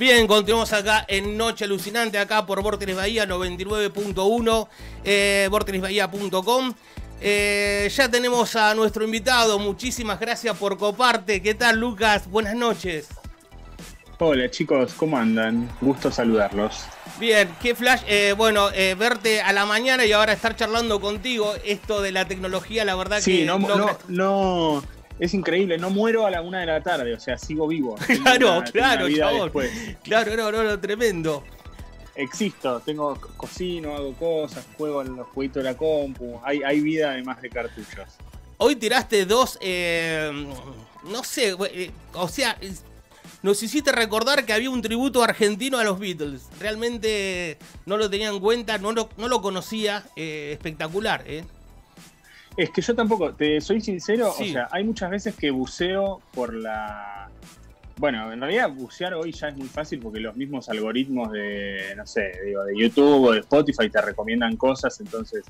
Bien, continuamos acá en Noche Alucinante, acá por Vortex Bahía 99.1, eh, vortexbahía.com. Eh, ya tenemos a nuestro invitado, muchísimas gracias por coparte. ¿Qué tal, Lucas? Buenas noches. Hola chicos, ¿cómo andan? Gusto saludarlos. Bien, qué flash. Eh, bueno, eh, verte a la mañana y ahora estar charlando contigo. Esto de la tecnología, la verdad sí, que. no, no, no, es increíble. No muero a la una de la tarde, o sea, sigo vivo. claro, una, claro, chabón. Claro, no, no, no, tremendo. Existo, tengo cocino, hago cosas, juego en los jueguitos de la compu. Hay, hay vida además de cartuchos. Hoy tiraste dos, eh, no sé, o sea, nos hiciste recordar que había un tributo argentino a los Beatles. Realmente no lo tenía en cuenta, no lo, no lo conocía. Eh, espectacular, ¿eh? Es que yo tampoco, te soy sincero, o sea, hay muchas veces que buceo por la. Bueno, en realidad bucear hoy ya es muy fácil porque los mismos algoritmos de, no sé, digo, de YouTube o de Spotify te recomiendan cosas, entonces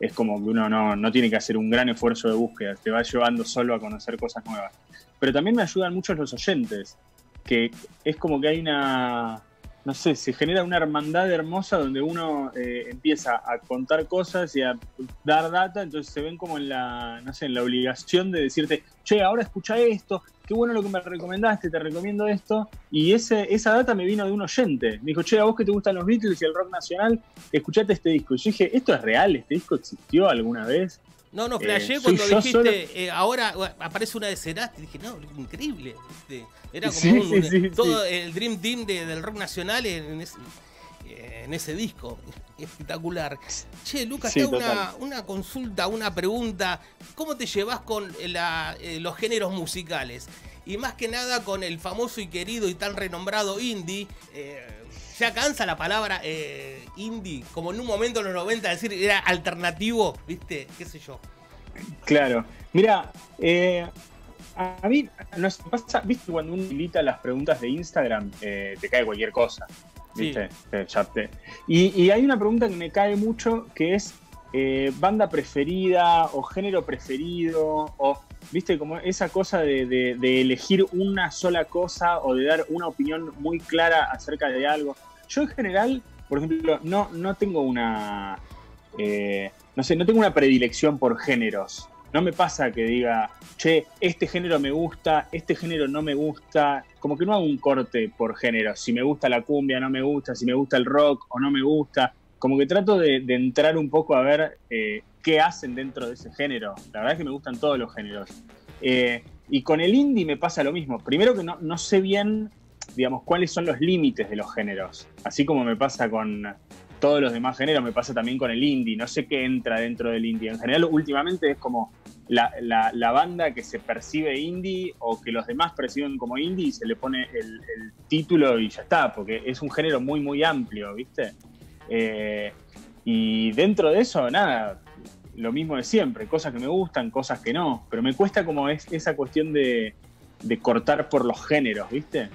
es como que uno no, no tiene que hacer un gran esfuerzo de búsqueda, te va llevando solo a conocer cosas nuevas. Pero también me ayudan mucho los oyentes que es como que hay una, no sé, se genera una hermandad hermosa donde uno eh, empieza a contar cosas y a dar data, entonces se ven como en la, no sé, en la obligación de decirte, che, ahora escucha esto, qué bueno lo que me recomendaste, te recomiendo esto, y ese, esa data me vino de un oyente, me dijo, che, a vos que te gustan los Beatles y el rock nacional, escuchate este disco, y yo dije, ¿esto es real? ¿Este disco existió alguna vez? No, no, flashé eh, cuando dijiste, eh, ahora aparece una de Cerati, dije, no, increíble. Era como todo el Dream Team del rock nacional en ese, en ese disco. Espectacular. Che, Lucas, una, una, consulta, una pregunta. ¿Cómo te llevas con eh, los géneros musicales? Y más que nada con el famoso y querido y tan renombrado indie ya cansa la palabra eh, indie, como en un momento en los 90 decir era alternativo, ¿viste? ¿Qué sé yo? Claro. Mira, eh, a mí nos pasa, ¿viste? Cuando uno milita las preguntas de Instagram, eh, te cae cualquier cosa. ¿Viste? Y, y, hay una pregunta que me cae mucho que es banda preferida o género preferido o viste como esa cosa de, elegir una sola cosa o de dar una opinión muy clara acerca de algo. Yo en general, por ejemplo, no, no tengo una, eh, no sé, no tengo una predilección por géneros. No me pasa que diga, che, este género me gusta, este género no me gusta. Como que no hago un corte por género. Si me gusta la cumbia, no me gusta. Si me gusta el rock o no me gusta. Como que trato de, entrar un poco a ver eh, qué hacen dentro de ese género. La verdad es que me gustan todos los géneros. Eh, y con el indie me pasa lo mismo. Primero que no, no sé bien, digamos, cuáles son los límites de los géneros. Así como me pasa con todos los demás géneros, me pasa también con el indie. No sé qué entra dentro del indie. En general, últimamente es como la, la, banda que se percibe indie o que los demás perciben como indie y se le pone el, título y ya está, porque es un género muy, muy amplio, ¿viste? Eh, y dentro de eso, nada, lo mismo de siempre, cosas que me gustan, cosas que no, pero me cuesta como es esa cuestión de, cortar por los géneros, ¿viste?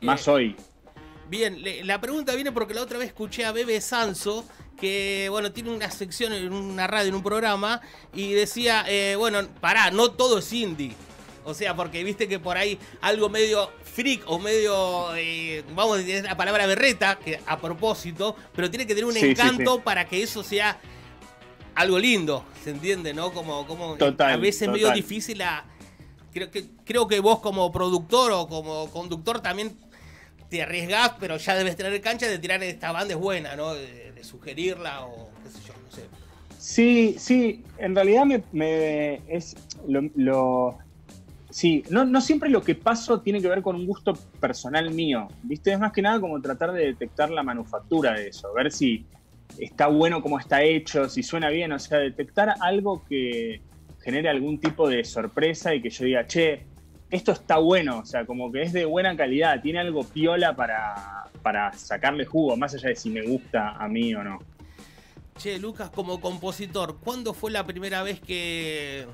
Más hoy. Bien, la pregunta viene porque la otra vez escuché a Bebe Sanso, que bueno, tiene una sección en una radio, en un programa, y decía, eh, bueno, pará, no todo es indie. O sea, porque viste que por ahí algo medio freak o medio, eh, vamos a decir la palabra berreta, que a propósito, pero tiene que tener un encanto para que eso sea algo lindo, ¿se entiende? ¿No? Como, como a veces es medio difícil a. Creo que, creo que vos como productor o como conductor también te arriesgás, pero ya debes tener cancha de tirar esta banda es buena, ¿no? De, sugerirla o qué sé yo, no sé. Sí, sí, en realidad me, es lo, sí, no, no, siempre lo que paso tiene que ver con un gusto personal mío, ¿viste? Es más que nada como tratar de detectar la manufactura de eso, ver si, está bueno como está hecho, si suena bien, o sea, detectar algo que genere algún tipo de sorpresa y que yo diga, che, esto está bueno, o sea, como que es de buena calidad, tiene algo piola para, para sacarle jugo, más allá de si me gusta a mí o no. Che, Lucas, como compositor, ¿cuándo fue la primera vez que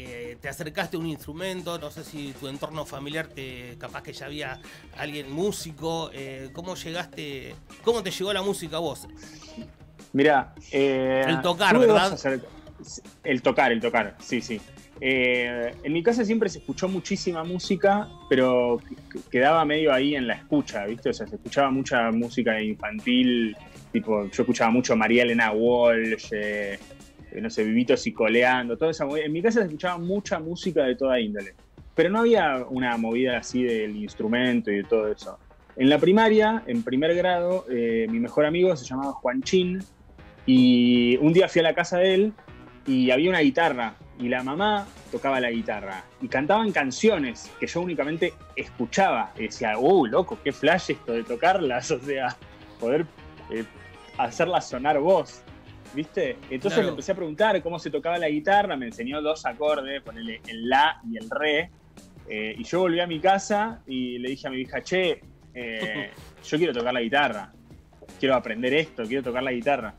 eh, te acercaste a un instrumento, no sé si tu entorno familiar te capaz que ya había alguien músico, eh, ¿cómo llegaste, cómo te llegó la música a vos? Mira, eh, el tocar, ¿verdad? el tocar, el tocar, sí, sí. Eh, en mi casa siempre se escuchó muchísima música, pero quedaba medio ahí en la escucha, ¿viste? O sea, se escuchaba mucha música infantil, tipo, yo escuchaba mucho María Elena Walsh, eh, no sé, Vivitos y Coleando, toda esa En mi casa se escuchaba mucha música de toda índole, pero no había una movida así del instrumento y de todo eso. En la primaria, en primer grado, eh, mi mejor amigo se llamaba Juan Chin y un día fui a la casa de él y había una guitarra y la mamá tocaba la guitarra y cantaban canciones que yo únicamente escuchaba y decía, ¡uh, loco, qué flash esto de tocarlas! O sea, poder eh, hacerlas sonar voz, ¿viste? Entonces le empecé a preguntar cómo se tocaba la guitarra, me enseñó dos acordes, ponerle el la y el re, eh, y yo volví a mi casa y le dije a mi hija, che, eh, yo quiero tocar la guitarra, quiero aprender esto, quiero tocar la guitarra.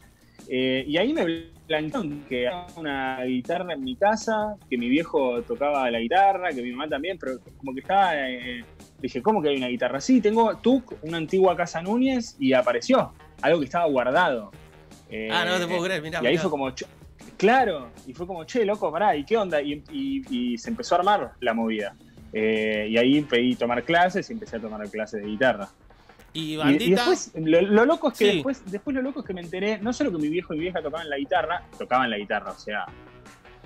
y ahí me plantearon que había una guitarra en mi casa, que mi viejo tocaba la guitarra, que mi mamá también, pero como que estaba. Eh, dije, ¿cómo que hay una guitarra? Sí, tengo TUC, una antigua casa Núñez, y apareció. Algo que estaba guardado. Ah, no te puedo creer, mirá. Y ahí fue como, claro, y fue como, che, loco, pará, ¿y qué onda? Y, se empezó a armar la movida. Eh, y ahí pedí tomar clases y empecé a tomar clases de guitarra. Y bandita. después, lo, loco es que después, después lo loco es que me enteré, no solo que mi viejo y mi vieja tocaban la guitarra, tocaban la guitarra, o sea,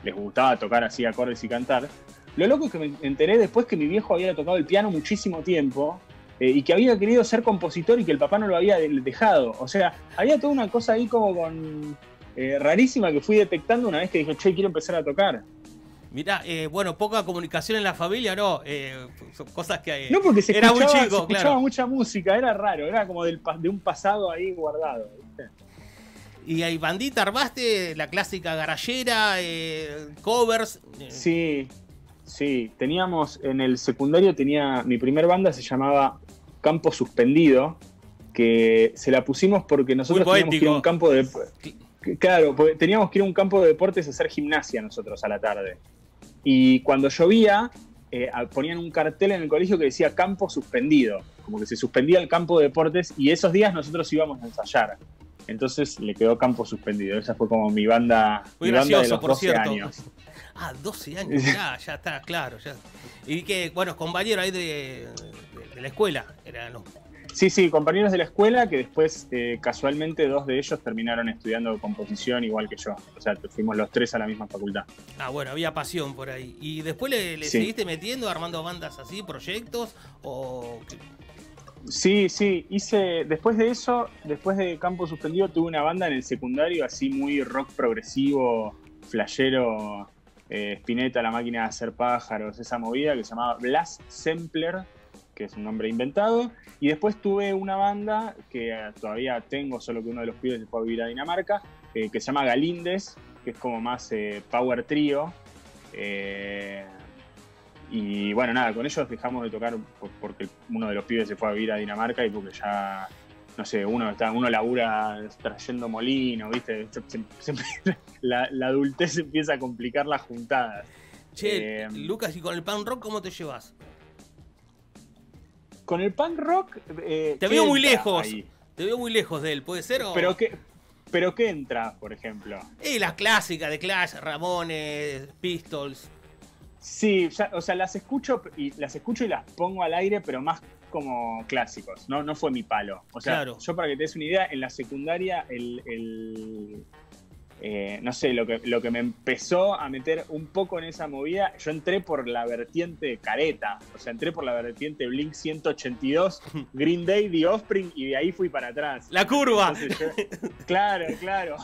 les gustaba tocar así acordes y cantar. Lo loco es que me enteré después que mi viejo había tocado el piano muchísimo tiempo eh, y que había querido ser compositor y que el papá no lo había dejado. O sea, había toda una cosa ahí como con eh, rarísima que fui detectando una vez que dije, che, quiero empezar a tocar. Mirá, eh, bueno, poca comunicación en la familia, no, son cosas que no, porque se era escuchaba, muy chico, se escuchaba mucha música, era raro, era como del, de un pasado ahí guardado. Y ahí bandita, armaste la clásica garallera, covers. Sí, sí, teníamos en el secundario tenía mi primer banda se llamaba Campo Suspendido, que se la pusimos porque nosotros teníamos que ir a un campo de Claro, teníamos que ir a un campo de deportes a hacer gimnasia nosotros a la tarde. Y cuando llovía, eh, ponían un cartel en el colegio que decía campo suspendido, como que se suspendía el campo de deportes y esos días nosotros íbamos a ensayar. Entonces le quedó campo suspendido. Esa fue como mi banda, Muy mi banda de los por 12 cierto. años. Ah, 12 años, ya, ya está, claro. Ya. Y que, bueno, compañero ahí de, de, la escuela, eran los Sí, sí, compañeros de la escuela que después eh, casualmente dos de ellos terminaron estudiando composición igual que yo. O sea, fuimos los tres a la misma facultad. Ah, bueno, había pasión por ahí. ¿Y después le, seguiste metiendo, armando bandas así, proyectos? O... Sí, sí, hice, después de eso, después de Campo Suspendido, tuve una banda en el secundario así muy rock progresivo, flashero, eh, Spinetta, la máquina de hacer pájaros, esa movida que se llamaba Blast Sampler que es un nombre inventado. Y después tuve una banda que todavía tengo, solo que uno de los pibes se fue a vivir a Dinamarca, eh, que se llama Galindes, que es como más eh, power trio. Eh, y bueno, nada, con ellos dejamos de tocar porque uno de los pibes se fue a vivir a Dinamarca y porque ya, no sé, uno está, uno labura trayendo molino, ¿viste? la, la adultez empieza a complicar las juntadas. Che, Lucas, ¿y con el pan rock cómo te llevas? Con el punk rock. Eh, te veo muy lejos. Te veo muy lejos de él, ¿puede ser? Pero qué, pero qué entra, por ejemplo. Y las clásicas de Clash, Ramones, Pistols. Sí, o sea, las escucho y las escucho y las pongo al aire, pero más como clásicos. No, no fue mi palo. O sea, yo para que te des una idea, en la secundaria el, eh, no sé, lo que, lo que me empezó a meter un poco en esa movida, yo entré por la vertiente careta, o sea, entré por la vertiente Blink 182, Green Day, The Offspring, y de ahí fui para atrás. La curva. claro, claro.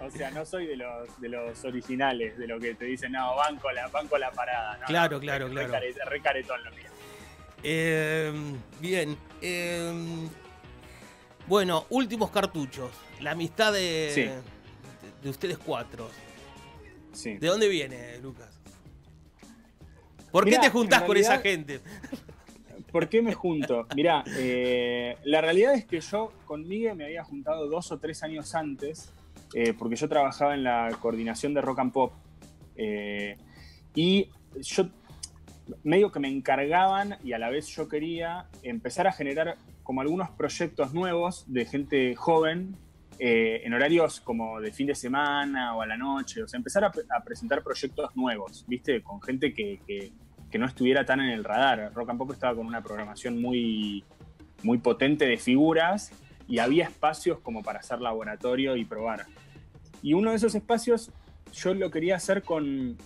O sea, no soy de los, de los originales, de lo que te dicen, no, banco la, banco la parada. claro, claro, claro. Re, caretón lo mío. Em, bien. Em, bueno, últimos cartuchos. La amistad de, de ustedes cuatro. Sí. ¿De dónde viene, Lucas? ¿Por qué te juntás con esa gente? ¿Por qué me junto? Mirá, eh, la realidad es que yo con Miguel me había juntado dos o tres años antes, eh, porque yo trabajaba en la coordinación de Rock and Pop. Eh, y yo medio que me encargaban y a la vez yo quería empezar a generar como algunos proyectos nuevos de gente joven eh, en horarios como de fin de semana o a la noche, o sea, empezar a, presentar proyectos nuevos, ¿viste? Con gente que, que, no estuviera tan en el radar. Rock and Pop estaba con una programación muy, muy potente de figuras y había espacios como para hacer laboratorio y probar. Y uno de esos espacios yo lo quería hacer con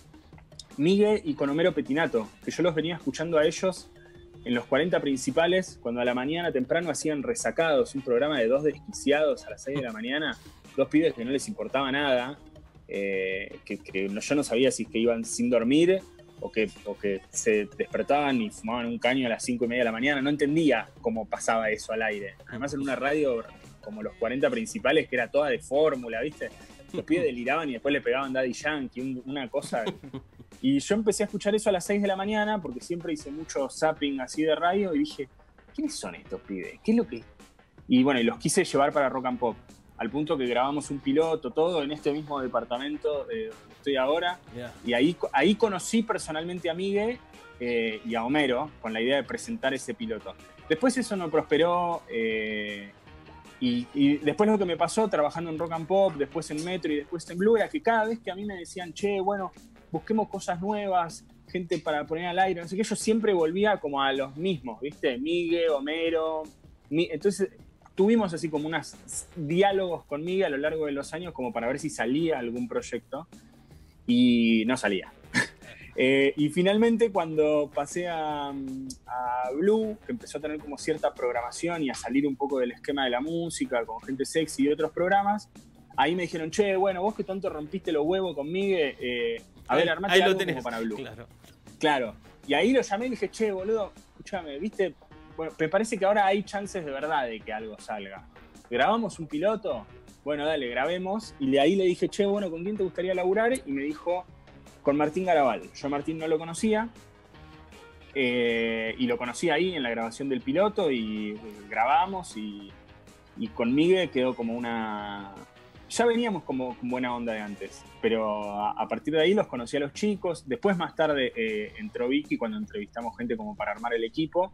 Miguel y con Homero Petinato, que yo los venía escuchando a ellos en los 40 principales, cuando a la mañana temprano hacían resacados, un programa de dos desquiciados a las 6 de la mañana, dos pibes que no les importaba nada, eh, que, yo no sabía si que iban sin dormir o que, o que se despertaban y fumaban un caño a las 5 y media de la mañana, no entendía cómo pasaba eso al aire. Además en una radio como los 40 principales, que era toda de fórmula, ¿viste? Los pibes deliraban y después le pegaban Daddy Yankee, una cosa y yo empecé a escuchar eso a las 6 de la mañana porque siempre hice mucho zapping así de radio y dije, ¿quiénes son estos pibes? ¿Qué es lo que...? Y bueno, y los quise llevar para Rock and Pop, al punto que grabamos un piloto, todo en este mismo departamento de donde estoy ahora. Y ahí, ahí conocí personalmente a Miguel eh, y a Homero con la idea de presentar ese piloto. Después eso no prosperó. Eh, y, y, después lo que me pasó trabajando en Rock and Pop, después en Metro y después en Blue, era que cada vez que a mí me decían, che, bueno, busquemos cosas nuevas, gente para poner al aire, no sé qué, yo siempre volvía como a los mismos, ¿viste? Miguel, Homero. Entonces tuvimos así como unos diálogos con Miguel a lo largo de los años como para ver si salía algún proyecto y no salía. Eh, y finalmente cuando pasé a, a, Blue, que empezó a tener como cierta programación y a salir un poco del esquema de la música con gente sexy y otros programas, ahí me dijeron, che, bueno, vos que tanto rompiste los huevos conmigo, eh, a ver, armate algo como para Blue. Claro. claro. Y ahí lo llamé y dije, che, boludo, escúchame, viste, bueno, me parece que ahora hay chances de verdad de que algo salga. ¿Grabamos un piloto? Bueno, dale, grabemos. Y de ahí le dije, che, bueno, ¿con quién te gustaría laburar? Y me dijo, con Martín Garabal. Yo a Martín no lo conocía. Eh, y lo conocí ahí en la grabación del piloto y, grabamos y, con Miguel quedó como una, ya veníamos como buena onda de antes, pero a, partir de ahí los conocí a los chicos. Después, más tarde, eh, entró Vicky cuando entrevistamos gente como para armar el equipo.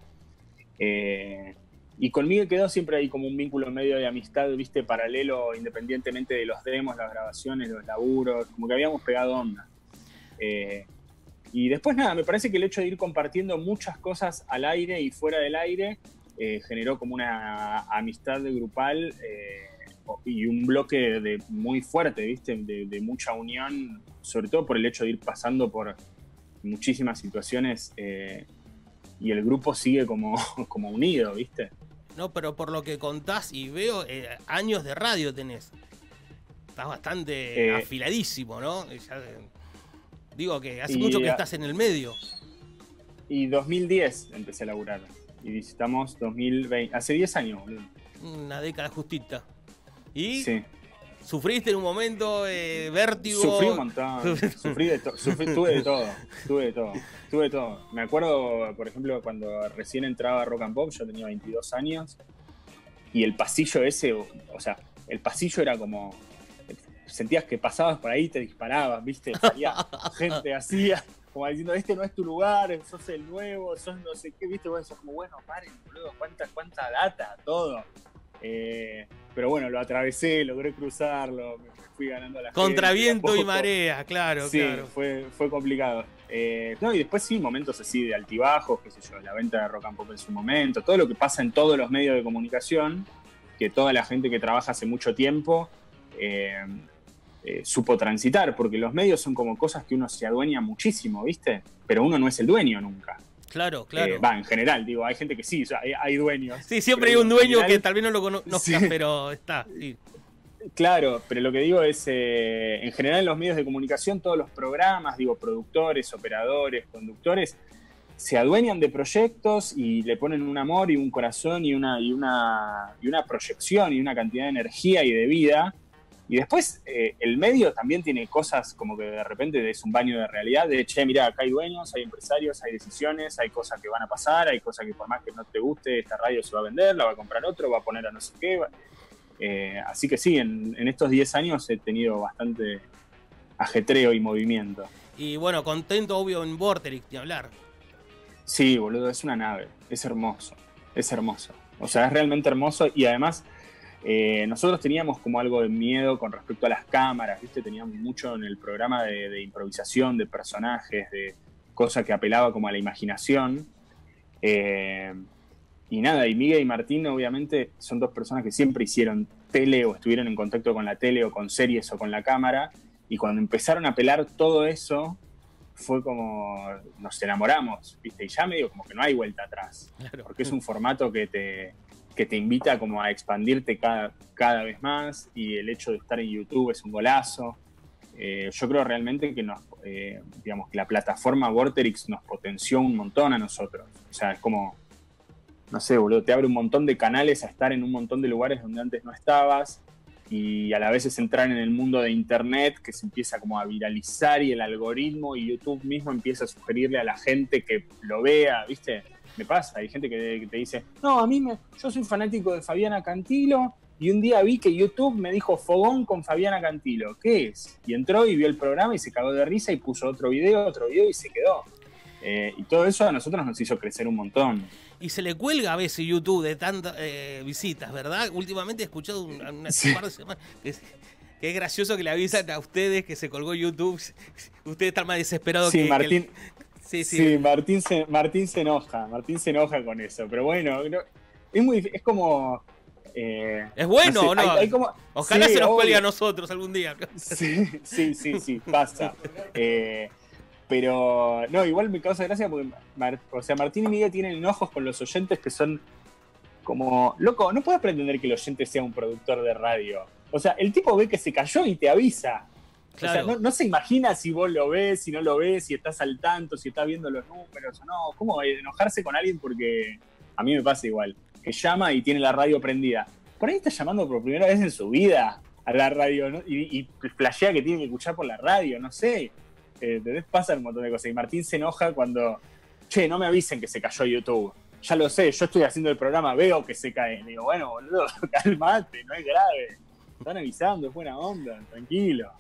Eh, y conmigo quedó siempre ahí como un vínculo medio de amistad, viste, paralelo, independientemente de los demos, las grabaciones, los laburos, como que habíamos pegado onda. Eh, y después nada, me parece que el hecho de ir compartiendo muchas cosas al aire y fuera del aire generó como una amistad grupal y un bloque de, muy fuerte, ¿viste? De, mucha unión, sobre todo por el hecho de ir pasando por muchísimas situaciones eh, y el grupo sigue como, como unido, ¿viste? No, pero por lo que contás y veo, eh, años de radio tenés. Estás bastante eh, afiladísimo, ¿no? Digo que hace mucho que estás en el medio. Y 2010 empecé a laburar. Y visitamos 2020. Hace 10 años, boludo. Una década justita. ¿Y? ¿Sufriste en un momento eh, vértigo? Sufrí un montón. Sufrí de todo. Tuve de todo. Tuve de todo. Tuve todo. Me acuerdo, por ejemplo, cuando recién entraba a Rock and Pop, yo tenía 22 años. Y el pasillo ese, o, sea, el pasillo era como. Sentías que pasabas por ahí y te disparabas, ¿viste? Salía gente así, como diciendo, este no es tu lugar, sos el nuevo, sos no sé qué, ¿viste? Bueno, sos como, bueno, paren, boludo, cuánta, cuánta data, todo. Eh, pero bueno, lo atravesé, logré cruzarlo, me fui ganando la Contra viento y marea, claro, sí, claro. Fue, fue complicado. Eh, no, y después sí, momentos así de altibajos, qué sé yo, la venta de rock and pop en su momento, todo lo que pasa en todos los medios de comunicación, que toda la gente que trabaja hace mucho tiempo eh, supo transitar, porque los medios son como cosas que uno se adueña muchísimo, ¿viste? Pero uno no es el dueño nunca. Claro, eh, claro. va, en general, digo, hay gente que sí, hay, dueños. Sí, siempre hay un dueño que tal vez no lo conozca, pero está, Claro, pero lo que digo es, eh, en general en los medios de comunicación, todos los programas, digo, productores, operadores, conductores, se adueñan de proyectos y le ponen un amor y un corazón y una, y una, y una proyección y una cantidad de energía y de vida y después eh, el medio también tiene cosas como que de repente es un baño de realidad, de, che, mira, acá hay dueños, hay empresarios, hay decisiones, hay cosas que van a pasar, hay cosas que por más que no te guste, esta radio se va a vender, la va a comprar otro, va a poner a no sé qué. Eh, así que sí, en, estos 10 años he tenido bastante ajetreo y movimiento. Y bueno, contento obvio en Vorterix, ni hablar. Sí, boludo, es una nave, es hermoso, es hermoso. O sea, es realmente hermoso y además eh, nosotros teníamos como algo de miedo con respecto a las cámaras, ¿viste? Teníamos mucho en el programa de, improvisación, de personajes, de cosas que apelaba como a la imaginación. Eh, y nada, y Miguel y Martín obviamente son dos personas que siempre hicieron tele o estuvieron en contacto con la tele o con series o con la cámara. Y cuando empezaron a apelar todo eso, fue como nos enamoramos, ¿viste? Y ya medio como que no hay vuelta atrás. Porque es un formato que te, que te invita como a expandirte cada, cada vez más y el hecho de estar en YouTube es un golazo. Eh, yo creo realmente que nos, eh, digamos, que la plataforma Vorterix nos potenció un montón a nosotros. O sea, es como, no sé, boludo, te abre un montón de canales a estar en un montón de lugares donde antes no estabas y a la vez es entrar en el mundo de Internet que se empieza como a viralizar y el algoritmo y YouTube mismo empieza a sugerirle a la gente que lo vea, ¿viste? Me pasa, hay gente que, te dice, no, a mí me, yo soy fanático de Fabiana Cantilo y un día vi que YouTube me dijo fogón con Fabiana Cantilo, ¿qué es? Y entró y vio el programa y se cagó de risa y puso otro video, otro video y se quedó. Eh, y todo eso a nosotros nos hizo crecer un montón. Y se le cuelga a veces YouTube de tantas eh, visitas, ¿verdad? Últimamente he escuchado una, par de semanas que, es gracioso que le avisan a ustedes que se colgó YouTube. Ustedes están más desesperados sí, que, Martín, Sí, sí. Martín se, Martín se enoja, Martín se enoja con eso, pero bueno, es muy es como eh, es bueno o no, ojalá se nos cuelgue a nosotros algún día. Sí, sí, sí, sí pasa. Eh, pero no, igual me causa gracia porque o sea, Martín y Miguel tienen enojos con los oyentes que son como, loco, no puedes pretender que el oyente sea un productor de radio. O sea, el tipo ve que se cayó y te avisa. O sea, no, se imagina si vos lo ves, si no lo ves, si estás al tanto, si estás viendo los números o no. ¿Cómo enojarse con alguien? Porque a mí me pasa igual. Que llama y tiene la radio prendida. Por ahí está llamando por primera vez en su vida a la radio y, y flashea que tiene que escuchar por la radio, no sé. Eh, pasa un montón de cosas. Y Martín se enoja cuando, che, no me avisen que se cayó YouTube. Ya lo sé, yo estoy haciendo el programa, veo que se cae. digo, bueno, boludo, calmate, no es grave. Están avisando, es buena onda, tranquilo.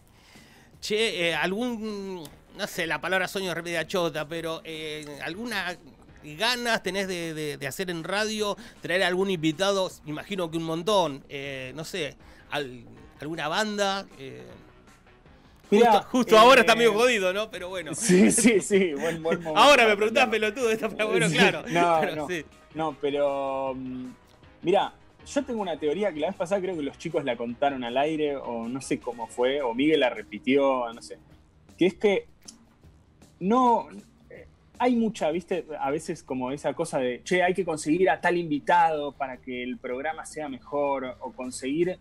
Che, eh, algún, no sé, la palabra sueño es media chota, pero eh, alguna ganas tenés de, hacer en radio, traer a algún invitado, imagino que un montón, eh, no sé, alguna banda. justo, ahora está medio jodido, ¿no? Pero bueno. Sí, sí, sí, buen, buen momento. Ahora me preguntás pelotudo, pero bueno, claro. No, pero, no, no, pero mm, mira, yo tengo una teoría que la vez pasada creo que los chicos la contaron al aire, o no sé cómo fue, o Miguel la repitió, no sé. Que es que no. Hay mucha, viste, a veces como esa cosa de, che, hay que conseguir a tal invitado para que el programa sea mejor, o conseguir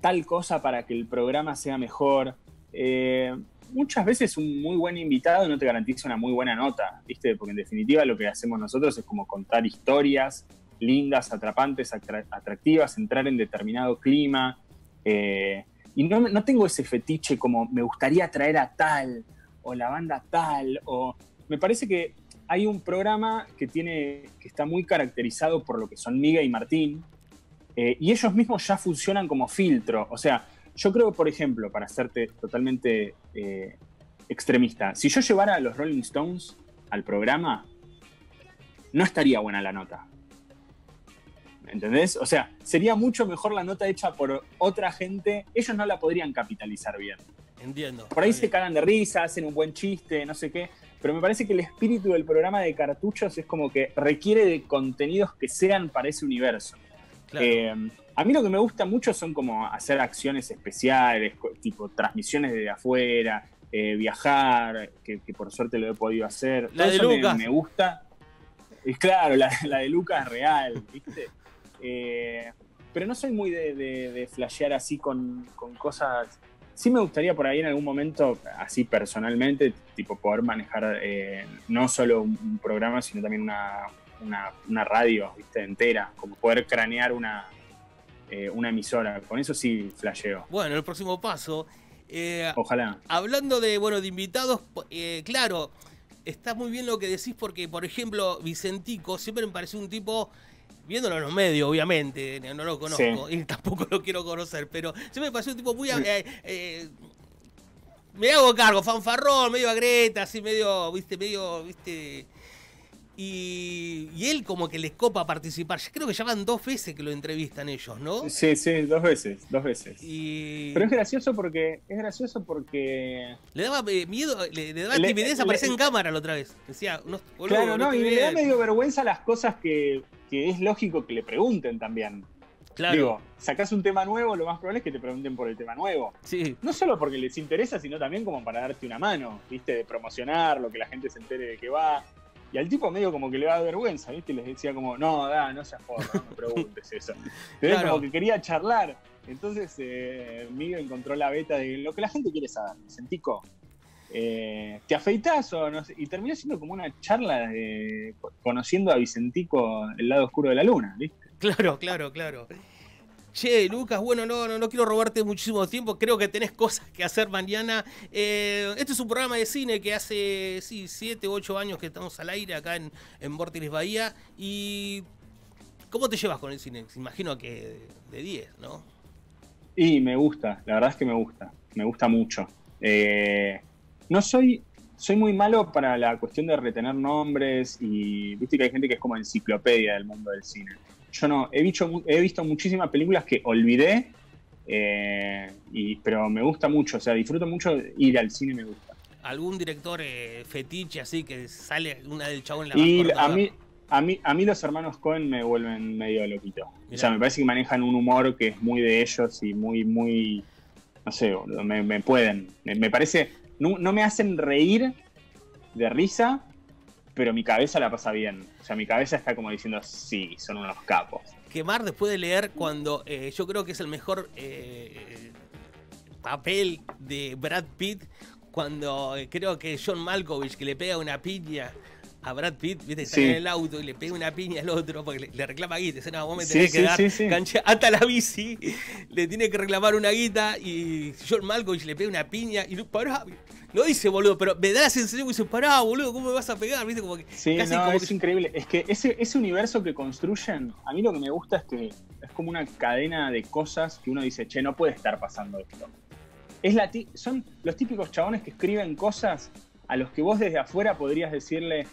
tal cosa para que el programa sea mejor. Eh, muchas veces un muy buen invitado no te garantiza una muy buena nota, ¿viste? Porque en definitiva lo que hacemos nosotros es como contar historias lindas, atrapantes, atractivas, entrar en determinado clima. Eh, y no, tengo ese fetiche como me gustaría traer a tal, o la banda tal, o me parece que hay un programa que tiene, que está muy caracterizado por lo que son Miguel y Martín, eh, y ellos mismos ya funcionan como filtro. O sea, yo creo, por ejemplo, para hacerte totalmente eh, extremista, si yo llevara a los Rolling Stones al programa, no estaría buena la nota. ¿Entendés? O sea, sería mucho mejor la nota hecha por otra gente. Ellos no la podrían capitalizar bien. Entiendo. Por ahí se cagan de risa, hacen un buen chiste, no sé qué. Pero me parece que el espíritu del programa de cartuchos es como que requiere de contenidos que sean para ese universo. Eh, a mí lo que me gusta mucho son como hacer acciones especiales, tipo transmisiones desde afuera, eh, viajar, que, por suerte lo he podido hacer. La de Lucas. Me, gusta. Es claro, la, la de Lucas es real, ¿viste? Eh, pero no soy muy de, flashear así con, cosas. Sí me gustaría por ahí en algún momento, así personalmente, tipo poder manejar eh, no solo un, programa, sino también una, radio ¿viste? entera, como poder cranear una, eh, una emisora. Con eso sí flasheo. Bueno, el próximo paso. Ojalá. Hablando de, bueno, de invitados, claro, está muy bien lo que decís porque, por ejemplo, Vicentico siempre me pareció un tipo viéndolo en los medios, obviamente, no lo conozco y tampoco lo quiero conocer, pero se me pareció un tipo muy... Eh, eh, me hago cargo, fanfarrón, medio agreta, así medio, viste, medio, viste... Y, y él como que les copa participar. Yo creo que ya van dos veces que lo entrevistan ellos, ¿no? Sí, sí, dos veces, dos veces. Y Pero es gracioso porque. Es gracioso porque. le daba eh, miedo, le, le daba Le- timidez le- aparecer en cámara la otra vez. Decía, no, boludo, claro, no, y estoy me da medio vergüenza las cosas que, que es lógico que le pregunten también. Claro, Digo, sacás un tema nuevo, lo más probable es que te pregunten por el tema nuevo. sí. No solo porque les interesa, sino también como para darte una mano, ¿viste? De promocionar, lo que la gente se entere de que va. Y al tipo medio como que le da vergüenza, ¿viste? Y les decía como, no, da, no seas forro, no me preguntes eso. Pero Claro. como que quería charlar. Entonces, eh, Miguel encontró la beta de lo que la gente quiere saber. Vicentico, eh, ¿te afeitas o no sé? Y terminó siendo como una charla de conociendo a Vicentico el lado oscuro de la luna, ¿viste? Claro, claro, claro. Che, Lucas, bueno, no, no, no quiero robarte muchísimo tiempo. Creo que tenés cosas que hacer mañana. Eh, este es un programa de cine que hace, sí, 7, 8 años que estamos al aire acá en, en Vortex Bahía. Y. ¿Cómo te llevas con el cine? Imagino que de 10, ¿no? Y me gusta, la verdad es que me gusta, me gusta mucho. Eh, no soy, soy muy malo para la cuestión de retener nombres y viste que hay gente que es como enciclopedia del mundo del cine. Yo no, he visto, he visto muchísimas películas que olvidé, eh, y, pero me gusta mucho, o sea, disfruto mucho ir al cine, me gusta. ¿Algún director eh, fetiche así que sale una del chabón en la Y a mí, a, mí, a mí los hermanos Cohen me vuelven medio loquito. O Mirá. sea, me parece que manejan un humor que es muy de ellos y muy, muy, no sé, me, me pueden. Me, me parece, no, me hacen reír de risa, pero mi cabeza la pasa bien. O sea, mi cabeza está como diciendo, sí, son unos capos. quemar después de leer cuando eh, yo creo que es el mejor eh, papel de Brad Pitt cuando eh, creo que John Malkovich que le pega una piña a Brad Pitt, viste, está Sí. en el auto y le pega una piña al otro porque le, le reclama guita, dice, no, vos me Sí, tenés que sí, dar sí, sí. cancha, ata la bici, le tiene que reclamar una guita y John Malkovich le pega una piña y no, pará, lo dice boludo, pero me da la sensación que dice, pará boludo, ¿cómo me vas a pegar? Viste, como que Sí, casi no, como es que- increíble. Es que ese, ese universo que construyen, a mí lo que me gusta es que es como una cadena de cosas que uno dice, che, no puede estar pasando esto. Es la son los típicos chabones que escriben cosas a los que vos desde afuera podrías decirle,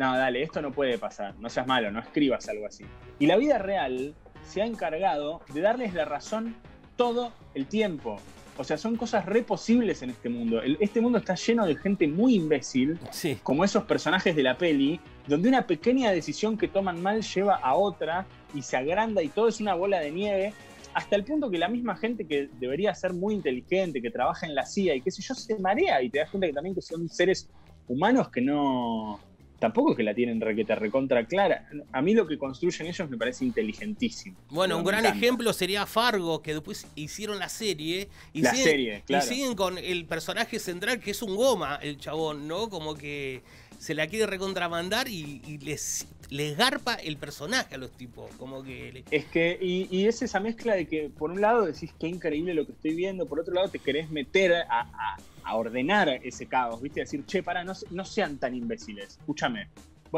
no, dale, esto no puede pasar, no seas malo, no escribas algo así. Y la vida real se ha encargado de darles la razón todo el tiempo. O sea, son cosas re posibles en este mundo. Este mundo está lleno de gente muy imbécil Sí, como esos personajes de la peli, donde una pequeña decisión que toman mal lleva a otra y se agranda y todo es una bola de nieve, hasta el punto que la misma gente que debería ser muy inteligente, que trabaja en la CIA y qué sé yo, se marea y te das cuenta que también que son seres humanos que no... Tampoco es que la tienen requeta recontra clara. A mí lo que construyen ellos me parece inteligentísimo. Bueno, un gran ejemplo sería Fargo, que después hicieron la serie. Y La siguen, serie, claro. Y siguen con el personaje central, que es un goma, el chabón, ¿no? Como que se la quiere recontramandar y, y les, les garpa el personaje a los tipos. Como que. le- Es que, y, y es esa mezcla de que por un lado decís qué increíble lo que estoy viendo, por otro lado te querés meter a, a- a ordenar ese caos, ¿viste? Decir, che, pará, no, no sean tan imbéciles, escúchame.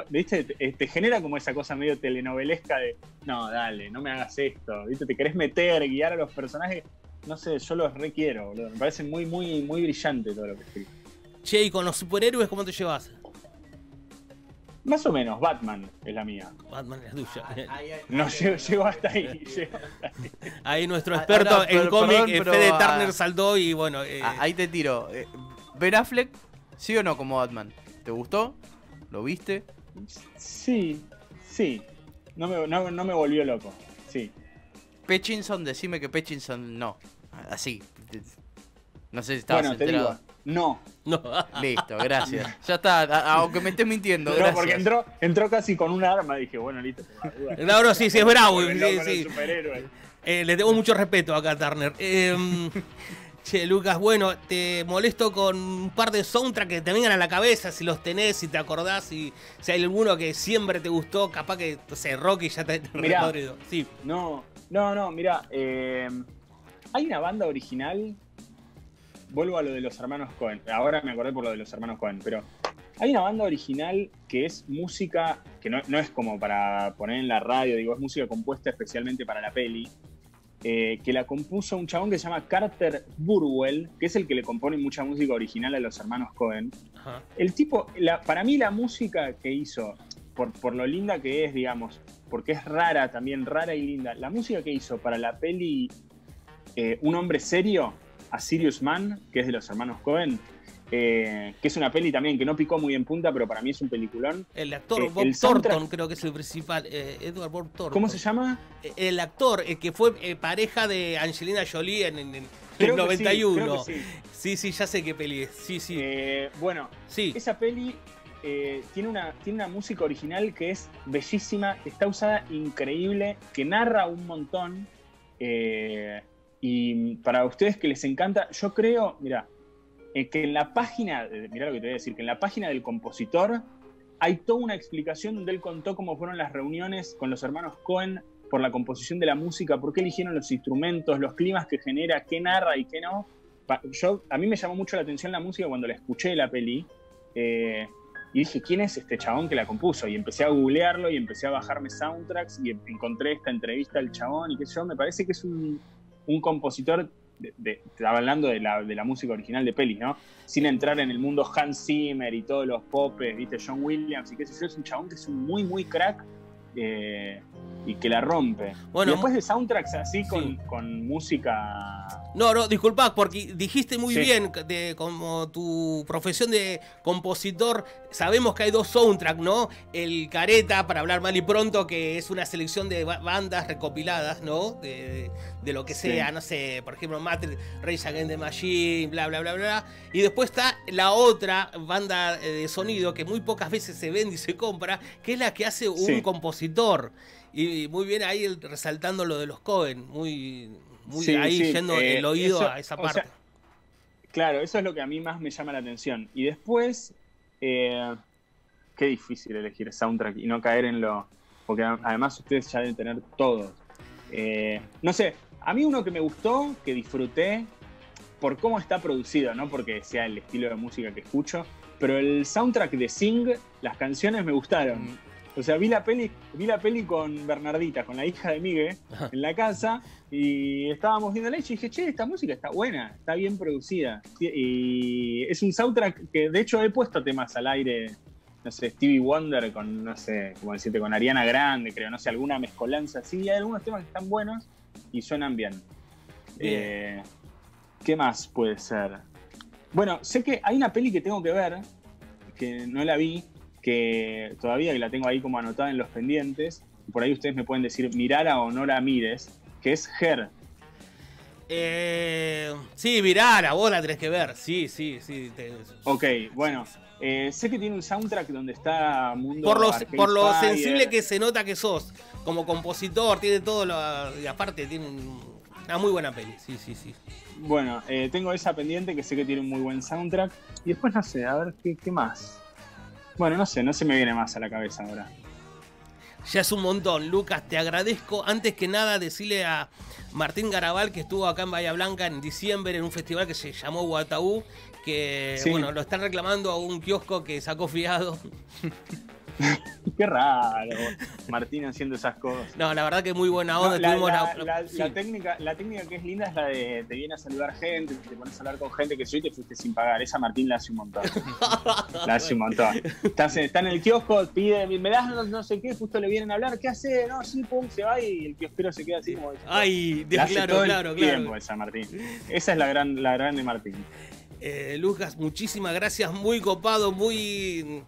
¿Viste? Te, te genera como esa cosa medio telenovelesca de, no, dale, no me hagas esto, ¿viste? Te querés meter, guiar a los personajes, no sé, yo los requiero, boludo. Me parece muy, muy, muy brillante todo lo que escribí. Che, y con los superhéroes, ¿cómo te llevas? Más o menos, Batman es la mía. Batman es tuya. No, llego, llego hasta ahí. llego hasta ahí. Ahí nuestro Ah, experto en cómic, eh, Fede ah, Turner saltó y bueno. eh, Ah, Ahí te tiro. Eh, Ben Affleck, ¿sí o no como Batman? ¿Te gustó? ¿Lo viste? Sí, sí. No me, no, no me volvió loco. Sí. Pattinson, decime que Pattinson no. Así. No sé si estabas Bueno, te enterado. digo, no. no. Listo, gracias. Ya está, aunque me estés mintiendo, No, gracias. porque entró, entró casi con un arma. Dije, bueno, listo. No, no, sí, sí, es bravo. Sí, sí. Eh, le tengo mucho respeto acá a Turner. Eh, che, Lucas, bueno, te molesto con un par de soundtracks que te vengan a la cabeza, si los tenés, si te acordás, si, si hay alguno que siempre te gustó, capaz que, no sé, Rocky ya te te Mirá. Sí, No, no, no, mira. eh, hay una banda original. Vuelvo a lo de los hermanos Cohen. Ahora me acordé por lo de los hermanos Cohen, pero hay una banda original que es música que no, no es como para poner en la radio, digo, es música compuesta especialmente para la peli. eh, que la compuso un chabón que se llama Carter Burwell, que es el que le compone mucha música original a los hermanos Cohen. ajá. El tipo, la- para mí la música que hizo, por, por lo linda que es, digamos, porque es rara también, rara y linda. La música que hizo para la peli eh, Un hombre serio, a Sirius Man, que es de los hermanos Cohen, eh, que es una peli también que no picó muy en punta, pero para mí es un peliculón. El actor Eh, Bob el Thornton creo que es el principal, eh, Edward Bob Thornton. ¿Cómo se llama? El actor que fue pareja de Angelina Jolie en, en- en Creo el que sí, 91. creo que sí. sí, sí, ya sé qué peli es. Sí, sí. Bueno, sí. esa peli eh, tiene, una, tiene una música original que es bellísima, está usada increíble, que narra un montón. eh, y para ustedes que les encanta, yo creo, mira, eh, que en la página, mira lo que te voy a decir, que en la página del compositor hay toda una explicación donde él contó cómo fueron las reuniones con los hermanos Cohen por la composición de la música, por qué eligieron los instrumentos, los climas que genera, qué narra y qué no. Yo, a mí me llamó mucho la atención la música cuando la escuché la peli. eh, y dije, ¿quién es este chabón que la compuso? Y empecé a googlearlo y empecé a bajarme soundtracks y encontré esta entrevista al chabón y qué sé yo. Me parece que es un, un compositor, de, hablando de la, de la música original de pelis, ¿no? Sin entrar en el mundo Hans Zimmer y todos los popes, ¿viste? John Williams y qué sé yo. Es un chabón que es un muy, muy crack eh, y que la rompe. Bueno, y después de soundtracks así con, sí. con música No, no, disculpa, porque dijiste muy Sí. bien, de, como tu profesión de compositor, sabemos que hay dos soundtracks, ¿no? El Careta, para hablar mal y pronto, que es una selección de ba- bandas recopiladas, ¿no? De, de lo que Sí. sea, no sé, por ejemplo, Matrix, Rage Against the Machine, bla, bla, bla, bla. Y después está la otra banda eh, de sonido que muy pocas veces se vende y se compra, que es la que hace un Sí. compositor. Y muy bien ahí el- resaltando lo de los Cohen, muy, muy Sí, ahí yendo eh, el oído eso- a esa o parte. sea, Claro, eso es lo que a mí más me llama la atención. Y después, eh, qué difícil elegir soundtrack y no caer en lo... Porque además ustedes ya deben tener todos. Eh, no sé, a mí uno que me gustó, que disfruté, por cómo está producido, no porque sea el estilo de música que escucho, pero el soundtrack de Sing, las canciones me gustaron. O sea, vi la peli, vi la peli con Bernardita, con la hija de Miguel, en la casa, y estábamos viendo la y dije, che, esta música está buena, está bien producida. Y es un soundtrack que de hecho he puesto temas al aire, no sé, Stevie Wonder con, no sé, como decirte, con Ariana Grande, creo, no sé, alguna mezcolanza así. Hay algunos temas que están buenos y suenan bien. Bien. Eh, ¿Qué más puede ser? Bueno, sé que hay una peli que tengo que ver, que no la vi, que todavía que la tengo ahí como anotada en los pendientes. Por ahí ustedes me pueden decir, mirala o no la mires, que es Her. Eh, sí, Virara, vos la tenés que ver. Sí, sí, sí. te- Ok, bueno, eh, sé que tiene un soundtrack donde está Mundo Por por lo Fire. sensible que se nota que sos como compositor, tiene todo lo. Y aparte, tiene un- una muy buena peli. Sí, sí, sí. Bueno, eh, tengo esa pendiente que sé que tiene un muy buen soundtrack. Y después no sé, a ver qué, qué más. Bueno, no sé, no se me viene más a la cabeza ahora. Ya es un montón, Lucas, te agradezco. Antes que nada, decirle a Martín Garabal que estuvo acá en Bahía Blanca en diciembre en un festival que se llamó Guataú, que Sí. bueno, lo están reclamando a un kiosco que sacó fiado. Qué raro, Martín haciendo esas cosas. No, la verdad que muy buena No, onda. la, tuvimos la- la- la- sí. la técnica, la técnica que es linda es la de te viene a saludar gente, te pones a hablar con gente que soy y te fuiste sin pagar. Esa Martín la hace un montón. La hace un montón. Estás está en el kiosco, pide, me das no, no sé qué, justo le vienen a hablar, ¿qué hace? No, sí, pum, se va y el kiosquero se queda así como. Ay, claro, claro, tiempo claro. esa Martín. Esa es la gran, la gran de Martín. Eh, Lucas, muchísimas gracias, muy copado, muy,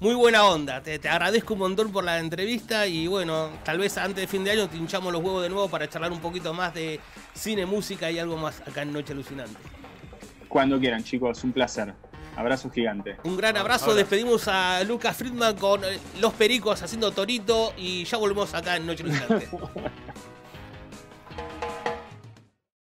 muy buena onda. Te, te agradezco un montón por la entrevista y bueno, tal vez antes de fin de año te hinchamos los huevos de nuevo para charlar un poquito más de cine, música y algo más acá en Noche Alucinante. Cuando quieran, chicos, un placer. Abrazo gigante. Un gran abrazo, ahora. despedimos a Lucas Friedman con eh, Los Pericos haciendo Torito y ya volvemos acá en Noche Alucinante.